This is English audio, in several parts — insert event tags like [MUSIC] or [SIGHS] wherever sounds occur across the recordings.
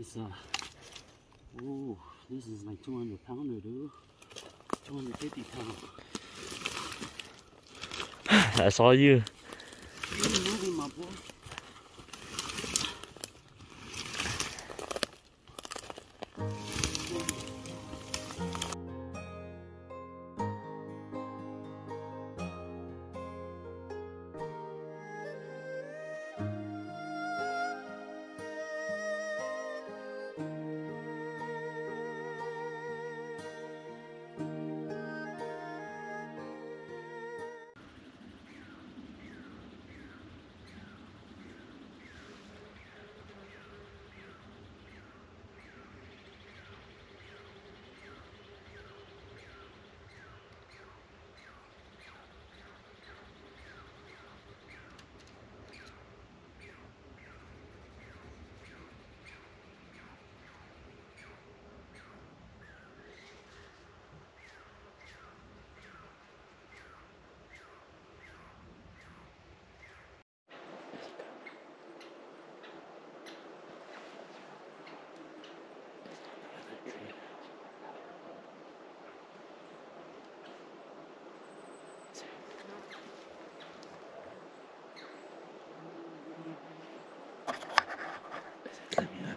It's uh, oh, this is like 200 pounder, dude. 250 pound. [SIGHS] That's all you. You Yeah. [LAUGHS]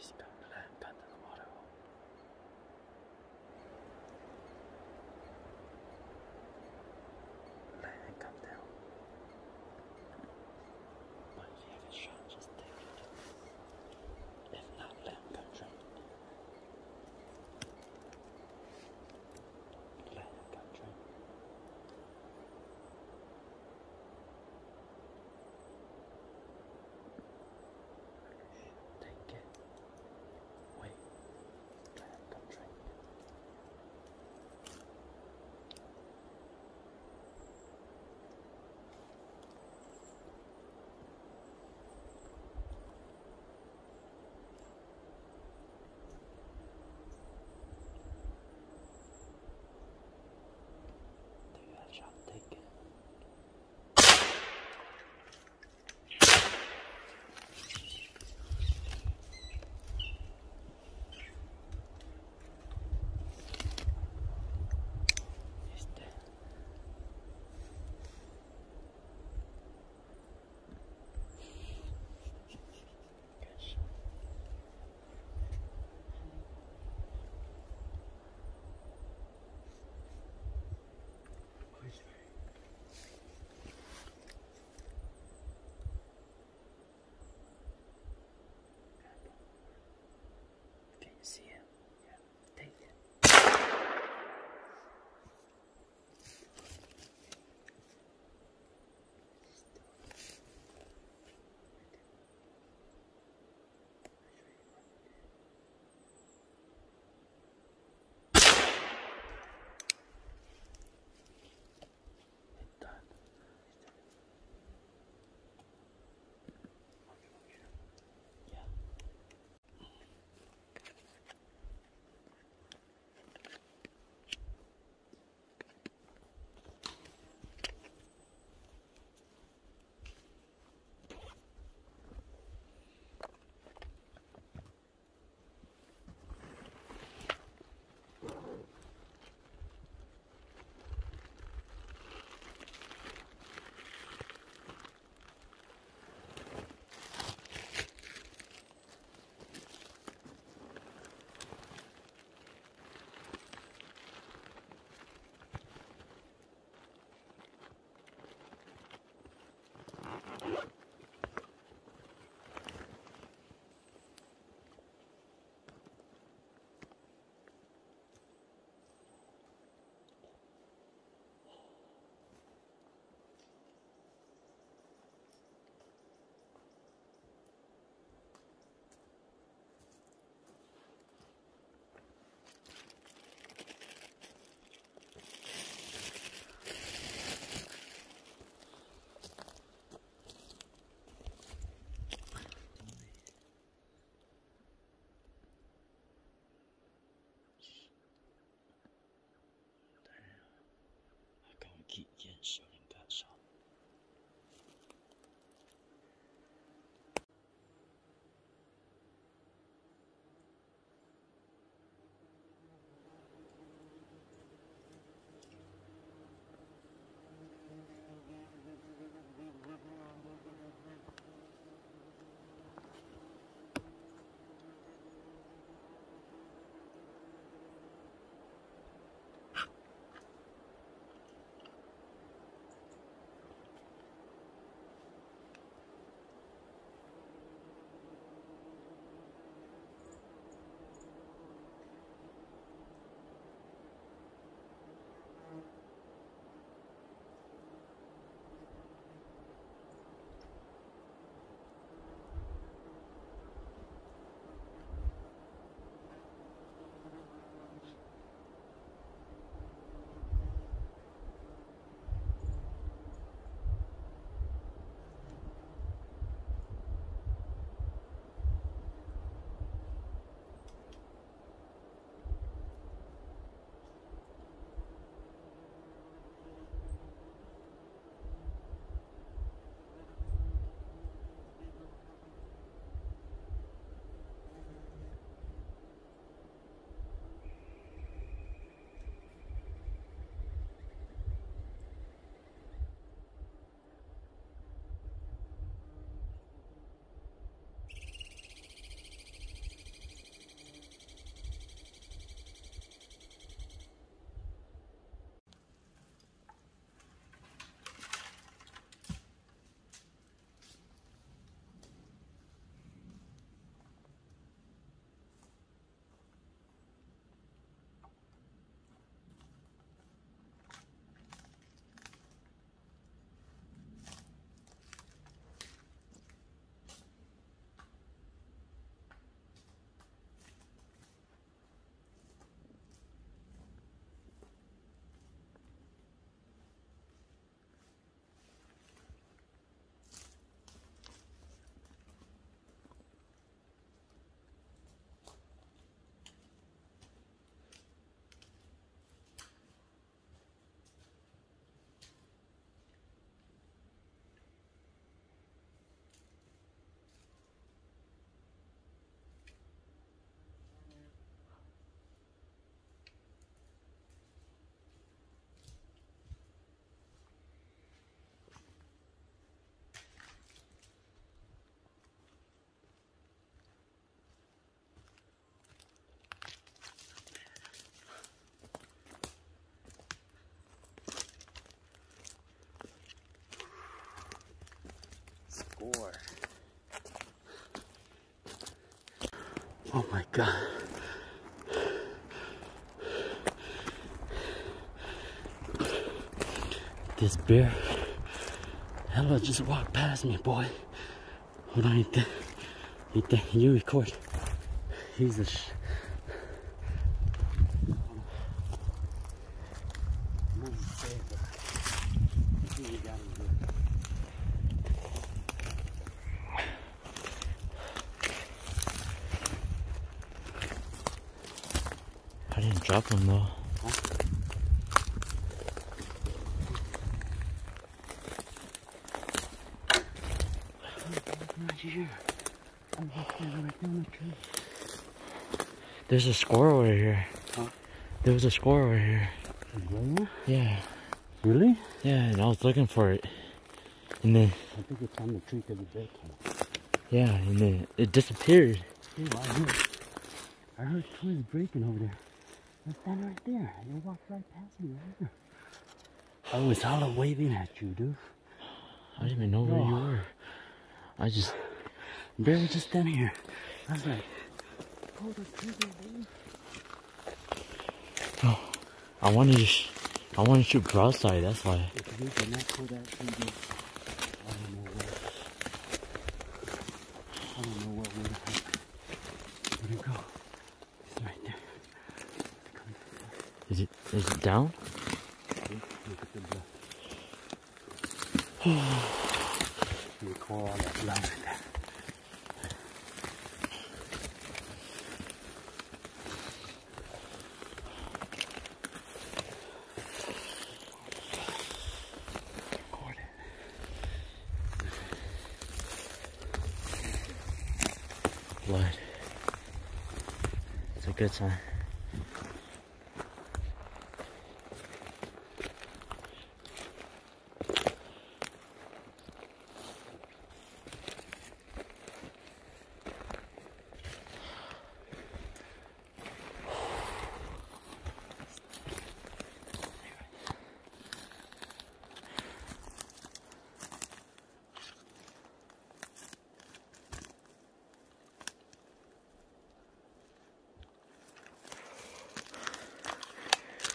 Just come 器現象。Score. Oh my god. This bear, hella just walked past me, boy. Hold on. Ethan, you record. He's a Right here. I'm walking right down the tree. There's a squirrel right here. Huh? There was a squirrel right here. Yeah? Yeah. Really? Yeah, and I was looking for it. And then, I think it's on the tree because the bear came. yeah, and then it disappeared. Hey, I heard, I heard twins breaking over there. They're standing right there. They walked right past me right there. I was all waving at you, dude. I didn't even know where you were. I just, Was just standing here. Oh, I was like, pull the trigger, dude. I wanted to, I wanted to shoot broadside, that's why. If you did not pull that trigger, I don't know what. I don't know what would have happened. Where'd it go? It's right there. Is it, is it down? Look at the blood. you pour all that blood right there. Blood. It's a good sign.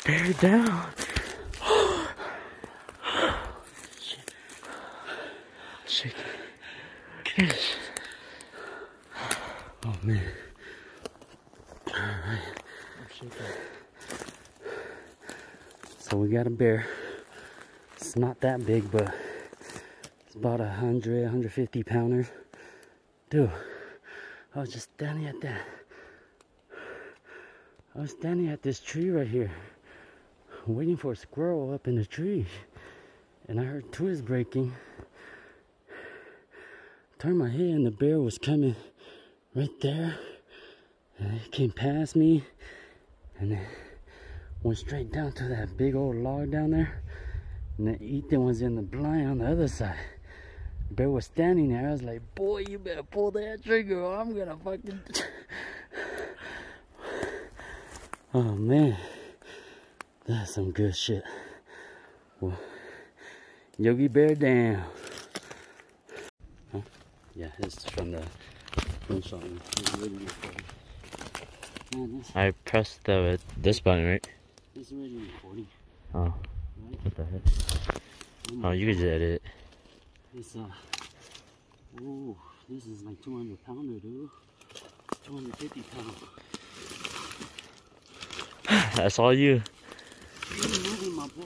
Bear down. [GASPS] Shit. Shit. Yes. Oh man. So we got a bear. It's not that big, but it's about a hundred, 150 pounder. Dude, I was just standing at that. I was standing at this tree right here, [LAUGHS] waiting for a squirrel up in the tree. And I heard twigs breaking. Turned my head and the bear was coming right there. And it came past me and then went straight down to that big old log down there. And then Ethan was in the blind on the other side. Bear was standing there. I was like, boy, you better pull that trigger or I'm gonna fucking. [LAUGHS] oh man. That's some good shit. Well, Yogi Bear down. Huh? Yeah, it's from the moonshot. It's really recording. Man, this, I pressed the this button, right? this is already recording. Oh, Right? what the heck? Oh, you could just edit it. This, uh, oh, this is like 200 pounder, dude. 250 pound. [SIGHS] That's all you. You moving, my boy.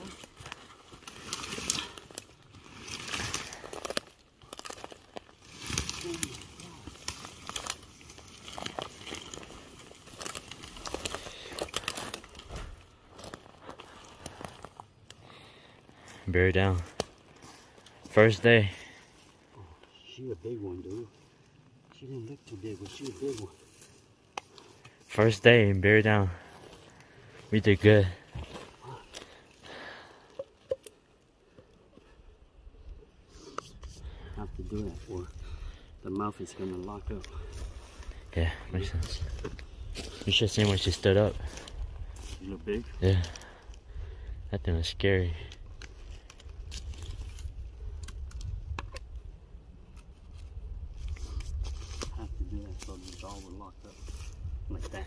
Bear down. First day. Oh, She a big one, dude. She didn't look too big, but she a big one. First day and bear down. We did good. Have to do that or the mouth is gonna lock up. Yeah, makes sense. You should have seen when she stood up. You look big? Yeah. That thing was scary. Have to do that so the jaw will lock up. Like that.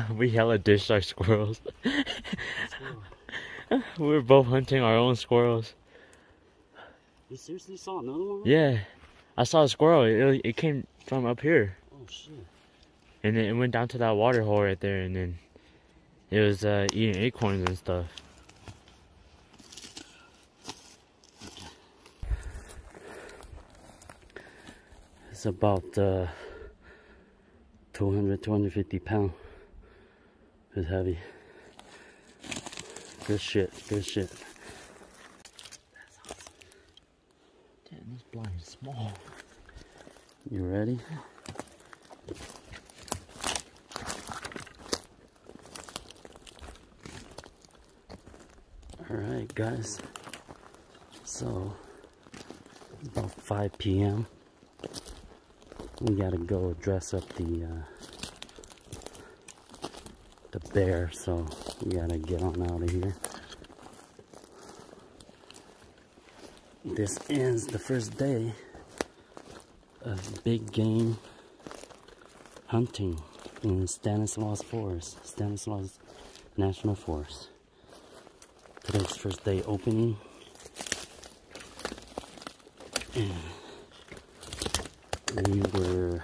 [LAUGHS] we hella dished our squirrels. [LAUGHS] we were both hunting our own squirrels. You seriously saw another one? Yeah. I saw a squirrel. It, it came from up here. Oh shit. And then it went down to that water hole right there. And then it was uh, eating acorns and stuff. It's about uh, 200, 250 pound. It's heavy. Good shit, good shit. Damn, this blind is small. You ready? Alright, guys. So, it's about 5 p.m. We gotta go dress up the uh, the bear, so we gotta get on out of here. This ends the first day of big game hunting in Stanislaus Forest, Stanislaus National Forest. Today's first day opening. And we were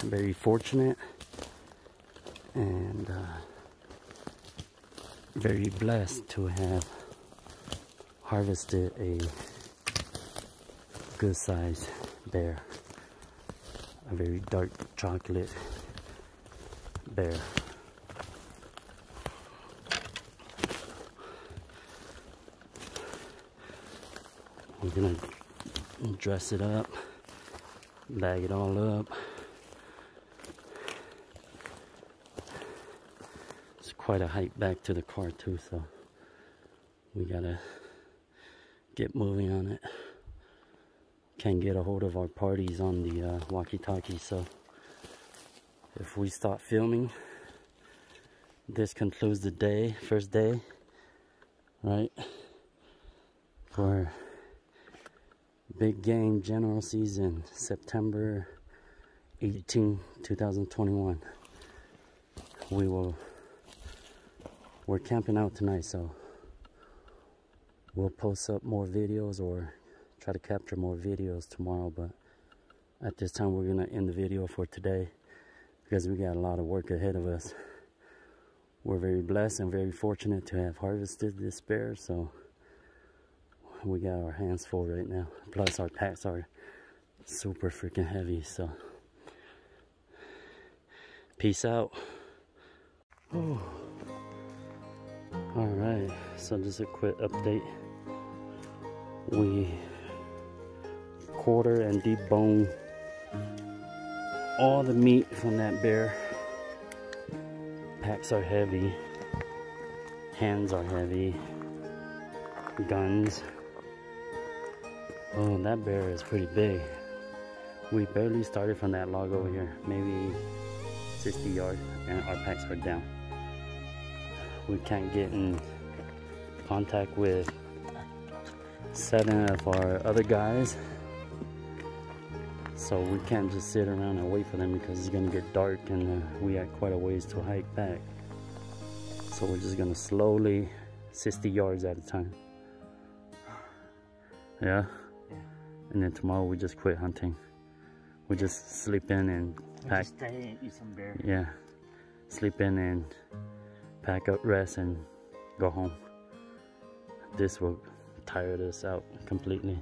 very fortunate and uh, very blessed to have harvested a good-sized bear. A very dark chocolate bear. I'm gonna dress it up bag it all up. Quite a hike back to the car too, so we gotta get moving on it. Can't get a hold of our parties on the uh, walkie-talkie, so if we start filming, this concludes the day, first day, right? For big game general season, September 18, 2021. We will, we're camping out tonight, so we'll post up more videos or try to capture more videos tomorrow, but at this time we're gonna end the video for today because we got a lot of work ahead of us. We're very blessed and very fortunate to have harvested this bear, so we got our hands full right now. Plus our packs are super freaking heavy, so peace out. Oh. All right, so just a quick update. We quarter and debone all the meat from that bear. Packs are heavy, hands are heavy, guns. Oh, that bear is pretty big. We barely started from that log over here, maybe 60 yards, and our packs are down. We can't get in contact with seven of our other guys so we can't just sit around and wait for them because it's gonna get dark and uh, we have quite a ways to hike back. So we're just gonna slowly, 60 yards at a time. Yeah? Yeah. And then tomorrow we just quit hunting. We just sleep in and We pack. just stay and eat some bear. Yeah. Sleep in and pack up, rest, and go home. This will tire us out completely.